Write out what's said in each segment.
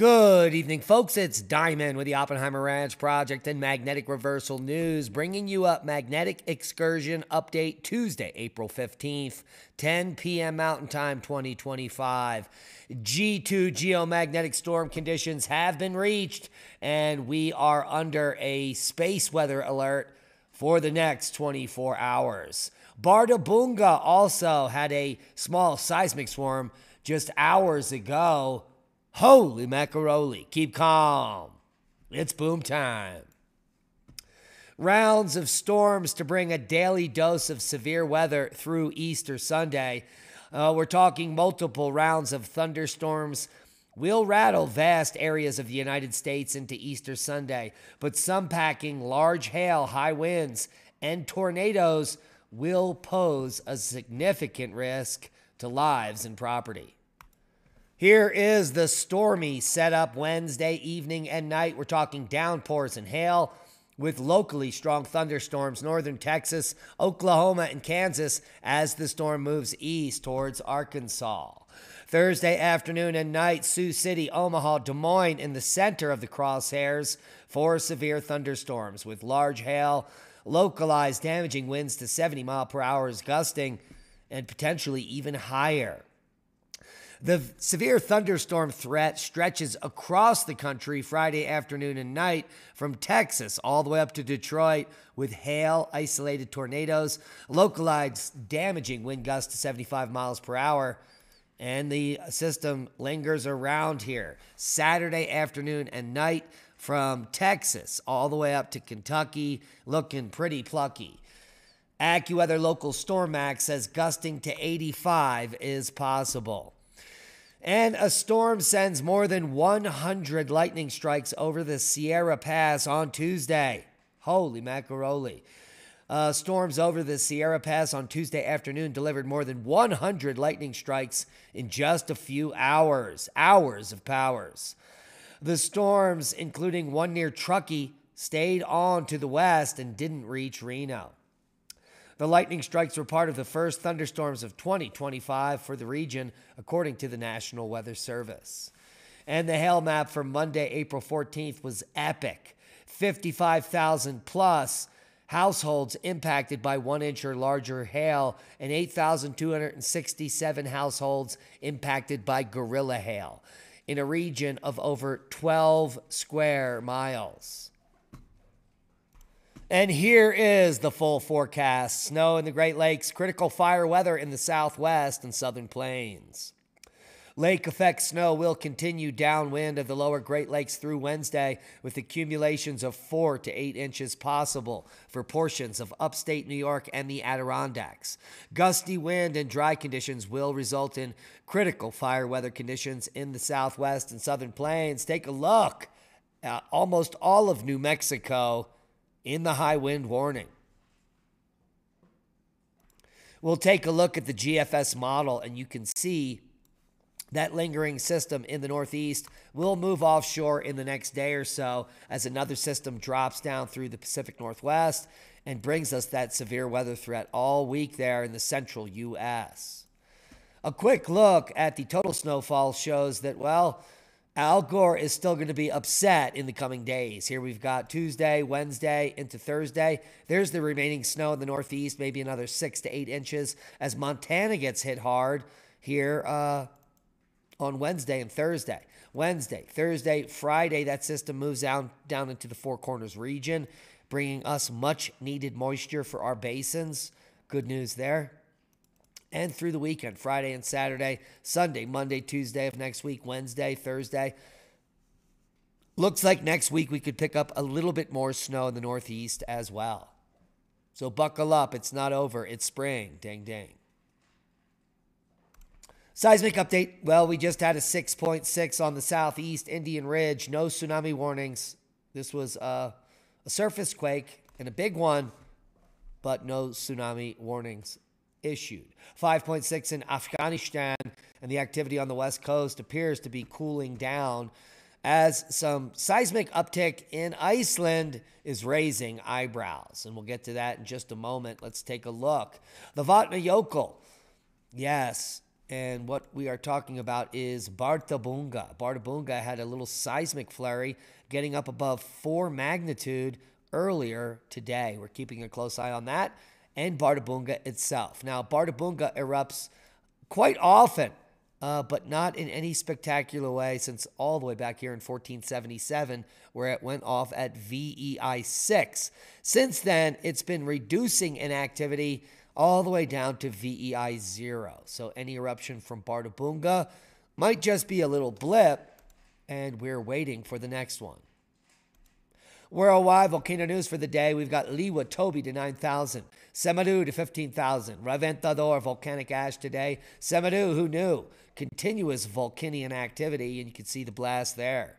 Good evening, folks. It's Diamond with the Oppenheimer Ranch Project and Magnetic Reversal News, bringing you up Magnetic Excursion Update Tuesday, April 15th, 10 p.m. Mountain Time 2025. G2 geomagnetic storm conditions have been reached, and we are under a space weather alert for the next 24 hours. Bárðarbunga also had a small seismic swarm just hours ago Holy macaroni, keep calm. It's boom time. Rounds of storms to bring a daily dose of severe weather through Easter Sunday. Uh, we're talking multiple rounds of thunderstorms will rattle vast areas of the United States into Easter Sunday, but some packing large hail, high winds, and tornadoes will pose a significant risk to lives and property. Here is the stormy setup Wednesday evening and night. We're talking downpours and hail with locally strong thunderstorms, northern Texas, Oklahoma, and Kansas as the storm moves east towards Arkansas. Thursday afternoon and night, Sioux City, Omaha, Des Moines in the center of the crosshairs for severe thunderstorms with large hail, localized damaging winds to 70 mile per hour is gusting, and potentially even higher. The severe thunderstorm threat stretches across the country Friday afternoon and night from Texas all the way up to Detroit with hail, isolated tornadoes, localized damaging wind gusts to 75 miles per hour. And the system lingers around here Saturday afternoon and night from Texas all the way up to Kentucky, looking pretty plucky. AccuWeather Local Storm Max says gusting to 85 is possible. And a storm sends more than 100 lightning strikes over the Sierra Pass on Tuesday. Holy macaroni. Uh, storms over the Sierra Pass on Tuesday afternoon delivered more than 100 lightning strikes in just a few hours. Hours of powers. The storms, including one near Truckee, stayed on to the west and didn't reach Reno. The lightning strikes were part of the first thunderstorms of 2025 for the region, according to the National Weather Service. And the hail map for Monday, April 14th was epic 55,000 plus households impacted by one inch or larger hail, and 8,267 households impacted by gorilla hail in a region of over 12 square miles. And here is the full forecast snow in the Great Lakes, critical fire weather in the southwest and southern plains. Lake effect snow will continue downwind of the lower Great Lakes through Wednesday, with accumulations of 4 to 8 inches possible for portions of upstate New York and the Adirondacks. Gusty wind and dry conditions will result in critical fire weather conditions in the southwest and southern plains. Take a look at almost all of New Mexico in the high wind warning. We'll take a look at the GFS model, and you can see that lingering system in the northeast will move offshore in the next day or so as another system drops down through the Pacific Northwest and brings us that severe weather threat all week there in the central U.S. A quick look at the total snowfall shows that, well, Al Gore is still going to be upset in the coming days. Here we've got Tuesday, Wednesday, into Thursday. There's the remaining snow in the Northeast, maybe another six to eight inches as Montana gets hit hard here uh, on Wednesday and Thursday. Wednesday, Thursday, Friday, that system moves down, down into the Four Corners region, bringing us much needed moisture for our basins. Good news there and through the weekend Friday and Saturday, Sunday, Monday, Tuesday of next week, Wednesday, Thursday. Looks like next week we could pick up a little bit more snow in the Northeast as well. So buckle up. It's not over. It's spring. Dang, dang. Seismic update. Well, we just had a 6.6 on the southeast Indian Ridge. No tsunami warnings. This was a, a surface quake and a big one, but no tsunami warnings issued. 5.6 in Afghanistan, and the activity on the west coast appears to be cooling down as some seismic uptick in Iceland is raising eyebrows. And we'll get to that in just a moment. Let's take a look. The Vatna Vatnajökull, yes, And what we are talking about is Bárðarbunga. Bárðarbunga had a little seismic flurry getting up above four magnitude earlier today. We're keeping a close eye on that and Bárðarbunga itself. Now, Bárðarbunga erupts quite often, uh, but not in any spectacular way since all the way back here in 1477, where it went off at VEI 6. Since then, it's been reducing in activity all the way down to VEI 0. So any eruption from Bárðarbunga might just be a little blip, and we're waiting for the next one. Worldwide volcano news for the day. We've got Lewotobi to 9,000, Semeru to 15,000, Reventador volcanic ash today. Semeru, who knew? Continuous Vulcanian activity, and you can see the blast there.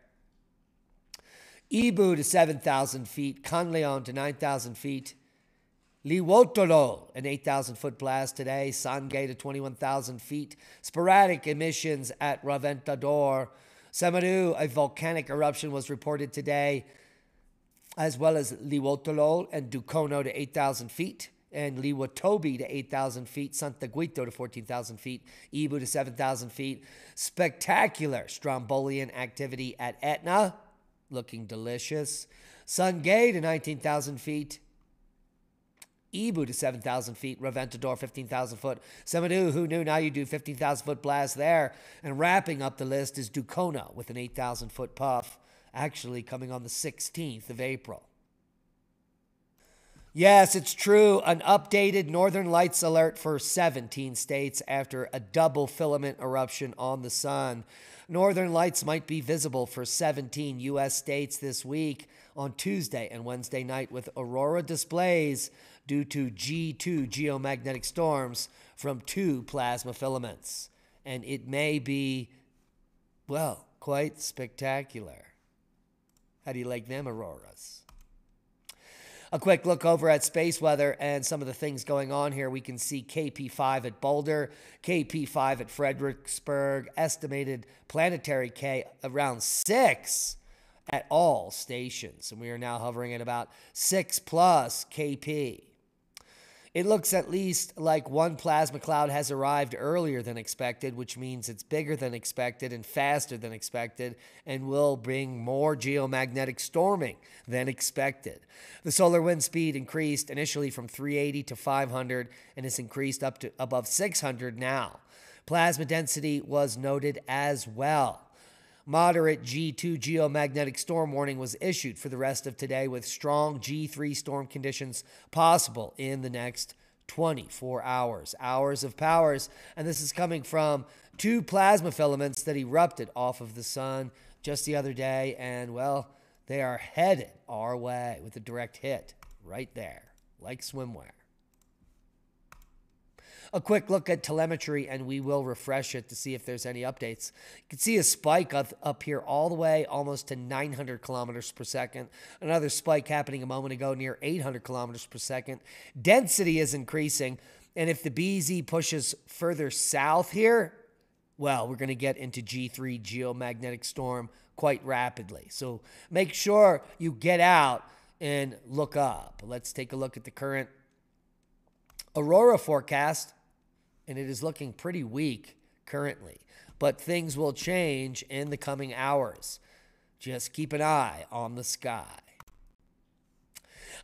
Ibu to 7,000 feet, Kanlaon to 9,000 feet, Lewotolo, an 8,000 foot blast today. Sangay to 21,000 feet. Sporadic emissions at Reventador. Semeru, a volcanic eruption was reported today, as well as Lewotolo and Dukono to 8,000 feet. And Lewotobi to 8,000 feet, Santiaguito to 14,000 feet, Ibu to 7,000 feet. Spectacular Strombolian activity at Etna, looking delicious. Sangay to 19,000 feet, Ibu to 7,000 feet, Reventador 15,000 foot. Semeru, who knew now you do 15,000 foot blast there. And wrapping up the list is Dukono with an 8,000 foot puff, actually coming on the 16th of April. Yes, it's true. An updated Northern Lights alert for 17 states after a double filament eruption on the sun. Northern Lights might be visible for 17 U.S. states this week on Tuesday and Wednesday night with aurora displays due to G2 geomagnetic storms from two plasma filaments. And it may be, well, quite spectacular. How do you like them auroras? A quick look over at space weather and some of the things going on here. We can see KP5 at Boulder, KP5 at Fredericksburg, estimated planetary K around six at all stations. And we are now hovering at about six plus KP. It looks at least like one plasma cloud has arrived earlier than expected, which means it's bigger than expected and faster than expected and will bring more geomagnetic storming than expected. The solar wind speed increased initially from 380 to 500 and has increased up to above 600 now. Plasma density was noted as well. Moderate G2 geomagnetic storm warning was issued for the rest of today with strong G3 storm conditions possible in the next 24 hours. Hours of powers. And this is coming from two plasma filaments that erupted off of the sun just the other day. And well, they are headed our way with a direct hit right there, like swimwear a quick look at telemetry and we will refresh it to see if there's any updates. You can see a spike up, up here all the way almost to 900 kilometers per second. Another spike happening a moment ago near 800 kilometers per second. Density is increasing. And if the BZ pushes further south here, well, we're going to get into G3 geomagnetic storm quite rapidly. So make sure you get out and look up. Let's take a look at the current aurora forecast and it is looking pretty weak currently. But things will change in the coming hours. Just keep an eye on the sky.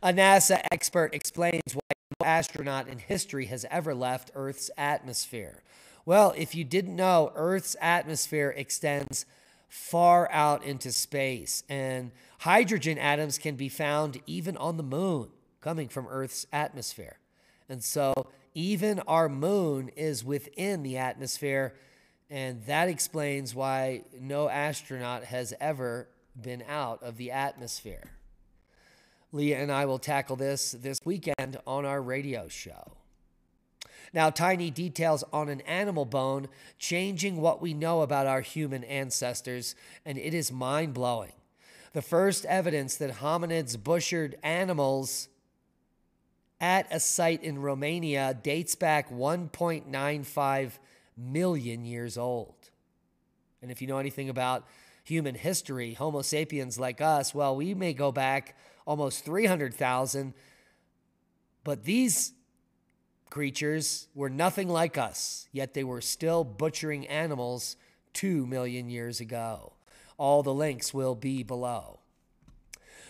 A NASA expert explains why no astronaut in history has ever left Earth's atmosphere. Well, if you didn't know, Earth's atmosphere extends far out into space, and hydrogen atoms can be found even on the moon coming from Earth's atmosphere. And so even our moon is within the atmosphere, and that explains why no astronaut has ever been out of the atmosphere. Leah and I will tackle this this weekend on our radio show. Now, tiny details on an animal bone changing what we know about our human ancestors, and it is mind blowing. The first evidence that hominids butchered animals at a site in Romania dates back 1.95 million years old. And if you know anything about human history, Homo sapiens like us, well, we may go back almost 300,000, but these creatures were nothing like us, yet they were still butchering animals two million years ago. All the links will be below.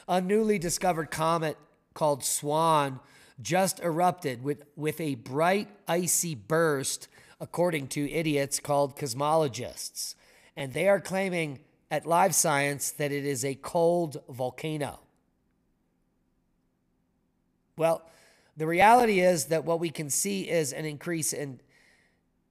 A newly discovered comet called Swan just erupted with, with a bright, icy burst, according to idiots called cosmologists. And they are claiming at Live Science that it is a cold volcano. Well, the reality is that what we can see is an increase in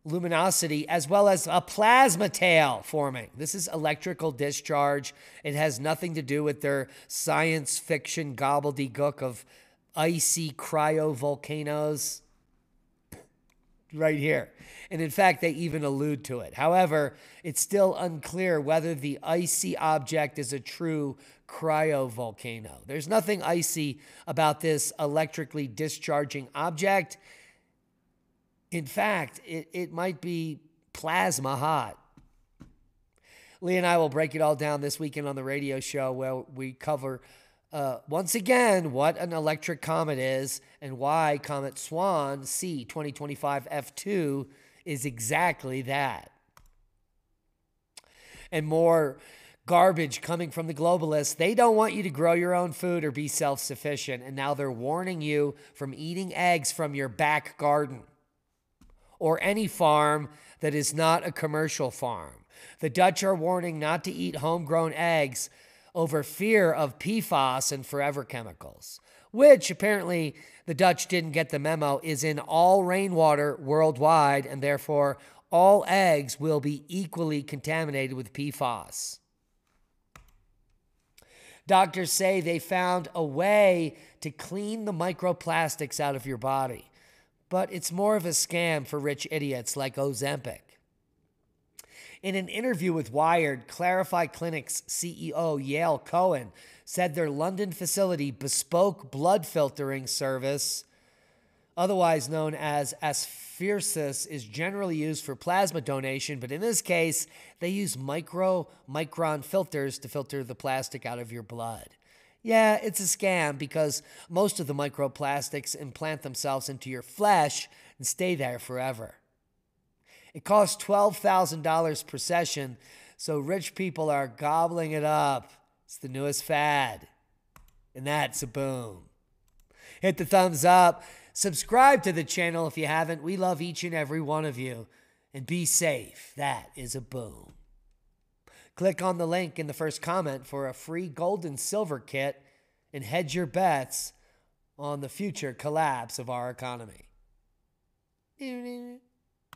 luminosity as well as a plasma tail forming. This is electrical discharge. It has nothing to do with their science fiction gobbledygook of icy cryovolcanoes right here. And in fact, they even allude to it. However, it's still unclear whether the icy object is a true cryovolcano. There's nothing icy about this electrically discharging object. In fact, it, it might be plasma hot. Lee and I will break it all down this weekend on the radio show where we cover uh, once again what an electric comet is and why Comet Swan C 2025 F2 is exactly that. And more garbage coming from the globalists. They don't want you to grow your own food or be self sufficient. And now they're warning you from eating eggs from your back garden or any farm that is not a commercial farm. The Dutch are warning not to eat homegrown eggs over fear of PFAS and forever chemicals, which apparently the Dutch didn't get the memo is in all rainwater worldwide, and therefore all eggs will be equally contaminated with PFAS. Doctors say they found a way to clean the microplastics out of your body but it's more of a scam for rich idiots like Ozempic. In an interview with Wired, Clarify Clinics CEO Yael Cohen said their London facility bespoke blood filtering service, otherwise known as apheresis, is generally used for plasma donation, but in this case, they use micro micron filters to filter the plastic out of your blood. Yeah, it's a scam because most of the microplastics implant themselves into your flesh and stay there forever. It costs $12,000 per session, so rich people are gobbling it up. It's the newest fad. And that's a boom. Hit the thumbs up. Subscribe to the channel if you haven't. We love each and every one of you. And be safe. That is a boom. Click on the link in the first comment for a free gold and silver kit and hedge your bets on the future collapse of our economy.